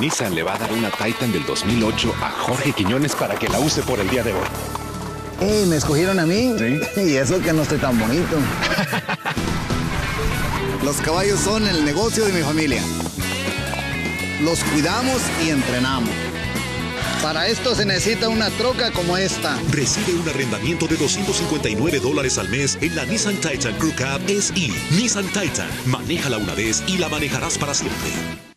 Nissan le va a dar una Titan del 2008 a Jorge Quiñones para que la use por el día de hoy. ¡Ey! ¿Me escogieron a mí? Sí. Y eso que no estoy tan bonito. Los caballos son el negocio de mi familia. Los cuidamos y entrenamos. Para esto se necesita una troca como esta. Recibe un arrendamiento de 259 dólares al mes en la Nissan Titan Crew Cab SE. Nissan Titan. Manéjala una vez y la manejarás para siempre.